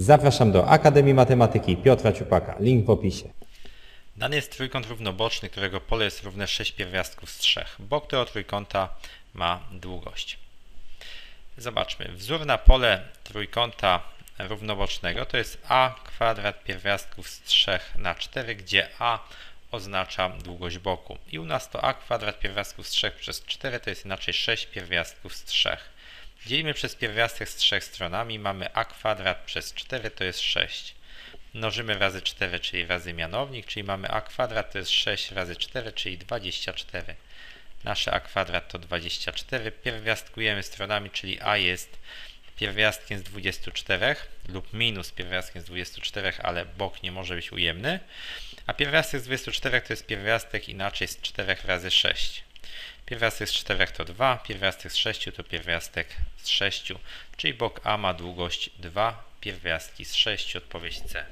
Zapraszam do Akademii Matematyki Piotra Ciupaka. Link w opisie. Dany jest trójkąt równoboczny, którego pole jest równe 6 pierwiastków z 3. Bok tego trójkąta ma długość. Zobaczmy. Wzór na pole trójkąta równobocznego to jest a kwadrat pierwiastków z 3 na 4, gdzie a oznacza długość boku. I u nas to a kwadrat pierwiastków z 3 przez 4 to jest inaczej 6 pierwiastków z 3. Dzielimy przez pierwiastek z trzech stronami. Mamy a kwadrat przez 4 to jest 6. Mnożymy razy 4, czyli razy mianownik, czyli mamy a kwadrat to jest 6 razy 4, czyli 24. Nasze a kwadrat to 24. Pierwiastkujemy stronami, czyli a jest pierwiastkiem z 24 lub minus pierwiastkiem z 24, ale bok nie może być ujemny. A pierwiastek z 24 to jest pierwiastek inaczej z 4 razy 6. Pierwiastek z 4 to 2, pierwiastek z 6 to pierwiastek z 6, czyli bok A ma długość 2 pierwiastki z 6, odpowiedź C.